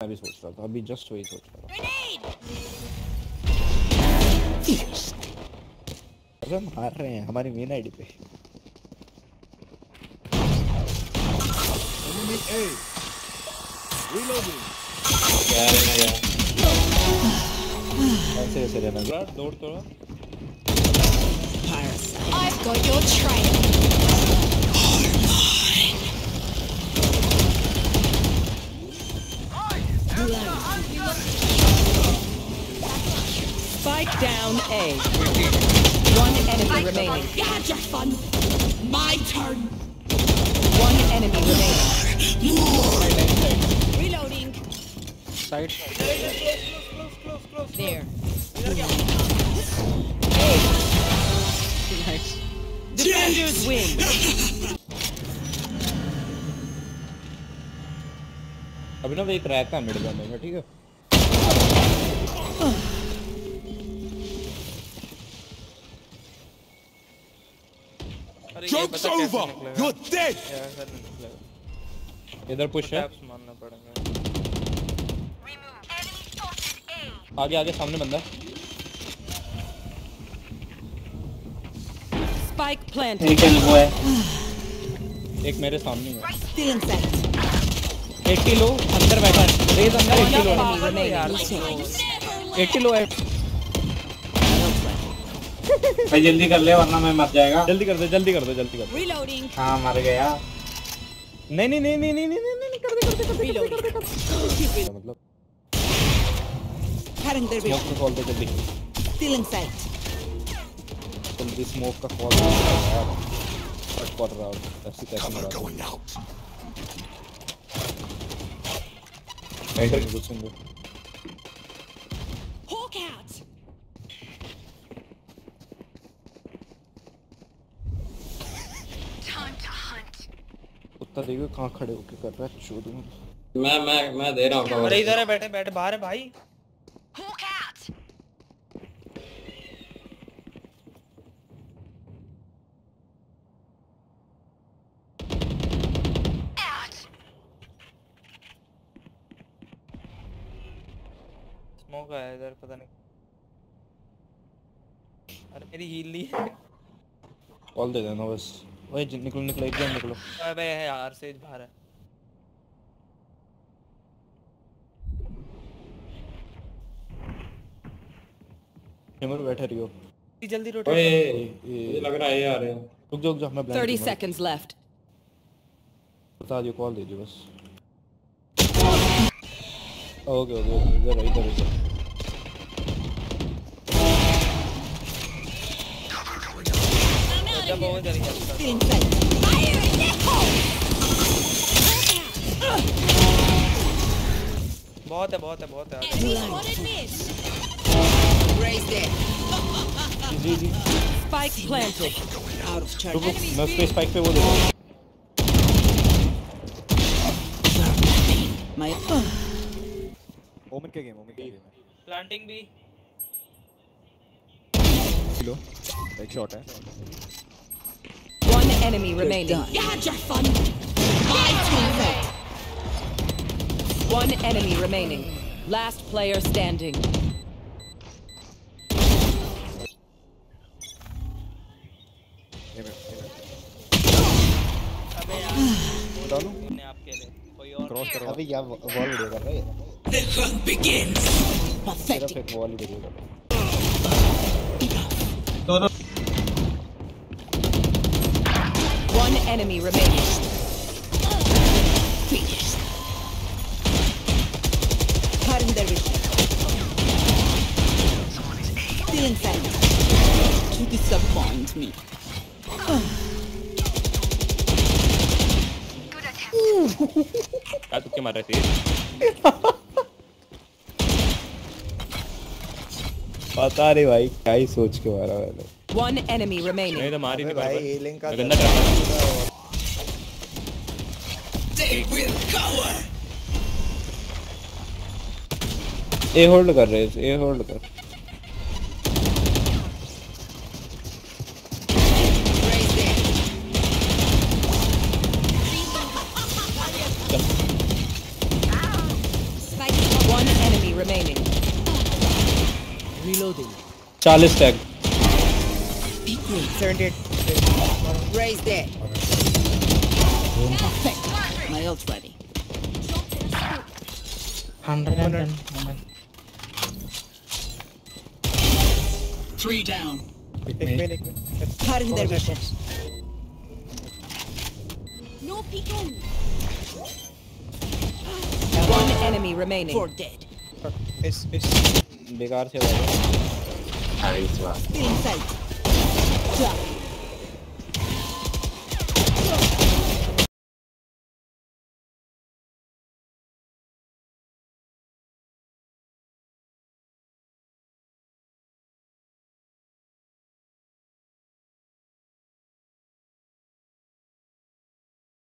मैं भी सोच रहा था अभी जस्ट वही सोच रहा था अरे मार रहे हैं हमारी मेन आईडी पे Enemy A. Reloading. यार यार ऐसे कैसे रहना दौड़ थोड़ा I've got your trail. Spike down A. One enemy remaining. You had your fun. My turn. One enemy remaining. Reloading. Side There. Defenders win. अभी ना वो एक रहता है मिड जाने में ठीक है jokes over you are dead इधर पुश है। मारना पड़ेगा। आगे आगे सामने बंदा। स्पाइक प्लांट वो है। एक मेरे सामने है। 80 लो अंदर बैठा है। रेज अंदर 80 लो 80 लो है। भाई जल्दी कर ले वरना मैं मर जाएगा। जल्दी कर दे जल्दी कर दे जल्दी कर रीलोडिंग हाँ मर गया। नहीं नहीं नहीं नहीं नहीं नहीं नहीं कर दे कर दे कर दे रीलोड मतलब carrying their भी का कॉल दे जल्दी। Still inside. तुम दिस स्मोक का कॉल दे यार। कट कर रहा हूँ ऐसी कैसे मर रहा out. एंटर कुछ दो Hawk out. कुत्ता देखो कहाँ खड़े होके कर रहा है चोद मैं मैं मैं दे रहा हूँ अरे इधर है बैठे बैठे बाहर है भाई स्मोक है इधर पता नहीं अरे मेरी हील ली कॉल दे देना बस ओए जिन- निकलो निकलो एकदम निकलो। अबे है यार सेज बाहर है। हिमर बैठे रहियो जल्दी जल्दी ओए रोटेट मुझे लग रहा है ये आ रहे हैं रुक जाओ रुक जाओ मैं ब्लैंक 30 seconds left. बता दियो कॉल दे दियो बस। ओके ओके ओके इधर इधर इधर। बहुत है बहुत है बहुत है। जी जी। Spike planted out of charge मैं स्पाइक पे वो दे माय ओमन के गेम ओमन के गेम प्लांटिंग भी हेलो एक शॉट है। enemy remaining. You had your fun. My team One enemy remaining. Last player standing. अभी क्या वॉल वीडियो कर The hunt begins. Pathetic. दोनों enemy remaining. Finished. Cutting the rear. Feeling set. To disappoint me. क्या तुक्के मार रहे थे पता नहीं भाई क्या ही सोच के मारा मैंने One enemy remaining. नहीं तो मार ही नहीं भाई बराबर हेलिंग का मैं गंदा कर रहा हूँ They will cower. A hold कर रहे हैं ए होल्ड कर Raised it. Spike remaining. Reloading. 40 Tag Raise there. Perfect. My ult ready. 110 Three down. एक मिनट एक minute Cutting their vision. No peeking. One enemy remaining. Four dead. इस इस बेकार से वाला Still in Jack.